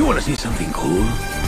You wanna see something cool?